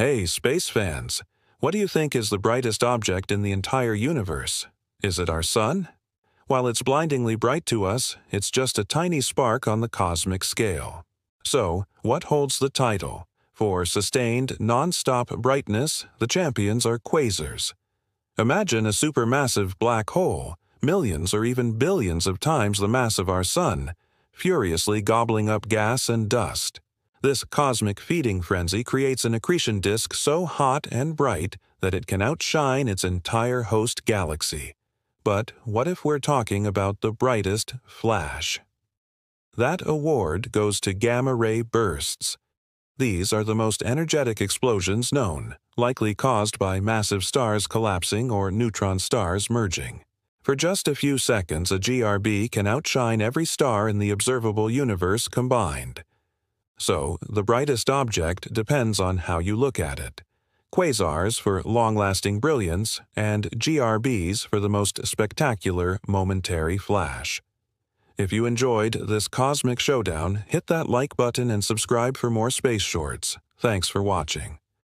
Hey, space fans! What do you think is the brightest object in the entire universe? Is it our sun? While it's blindingly bright to us, it's just a tiny spark on the cosmic scale. So, what holds the title? For sustained, non-stop brightness, the champions are quasars. Imagine a supermassive black hole, millions or even billions of times the mass of our sun, furiously gobbling up gas and dust. This cosmic feeding frenzy creates an accretion disk so hot and bright that it can outshine its entire host galaxy. But what if we're talking about the brightest flash? That award goes to gamma ray bursts. These are the most energetic explosions known, likely caused by massive stars collapsing or neutron stars merging. For just a few seconds, a GRB can outshine every star in the observable universe combined. So, the brightest object depends on how you look at it. Quasars for long-lasting brilliance, and GRBs for the most spectacular momentary flash. If you enjoyed this cosmic showdown, hit that like button and subscribe for more space shorts. Thanks for watching.